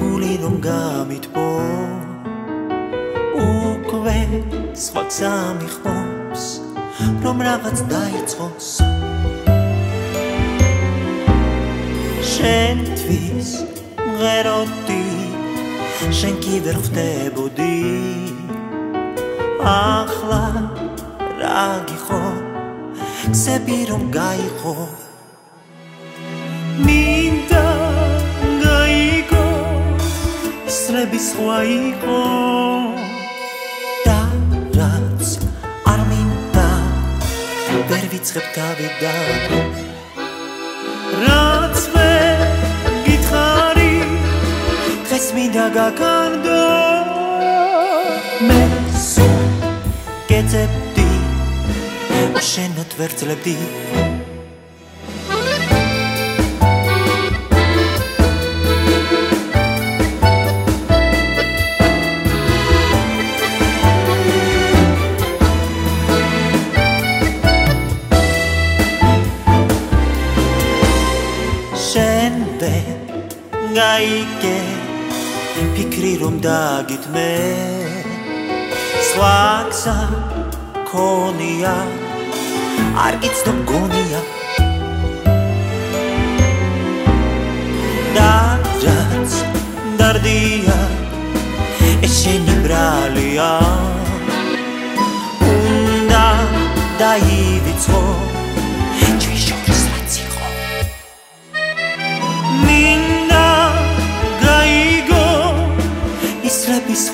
გული რომ გამიტბო უკვე სხვა სამიხმობს რომ რაღაც დაიწყოს შენთვის მღეროდი შენ კიდევ ხდებოდი ახლა რა გიხო გზები რომ გაიყო ისრები სხვა იყო. და რაც არ მინდა ვერ ვიცხებ დავიდან რაც ვერ გითხარი დღეს მინდა გაგანდო. მე სულ გეძებდი შენოთ ვერ ძლებდი შენდე გაიგე. ფიქრი რომ დაგითმე სხვა გზა ქონია არ გიცნო გონია. და რაც დარდია ესენი ბრალია. უნდა დაივიწყო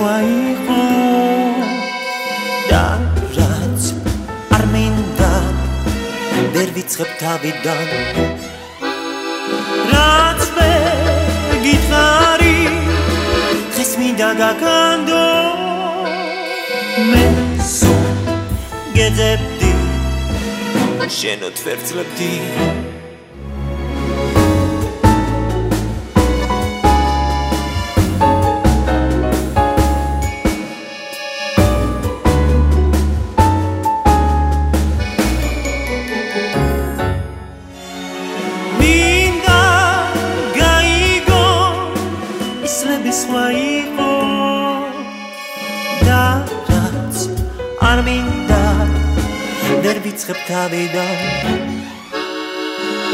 სხვა იყო. და რაც არ მინდა ვერ ვიცხებ თავიდან. რაც მე გითხარი დღეს მინდა გაგანდო. მე სულ გეძებდი შენოთ ვერ ძლებდი არ მინდა ვერ ვიცხებ თავიდან.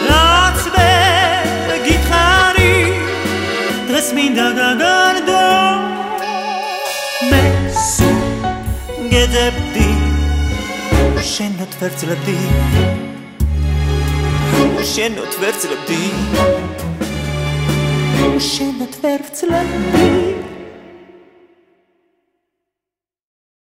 რაც მე გითხარი დღეს მინდა გაგარდო მე სულ გეძებდი შენოთ ვერ ძლებდი შენოთ ვერ ძლებდი შენოთ ვერ ძლებდი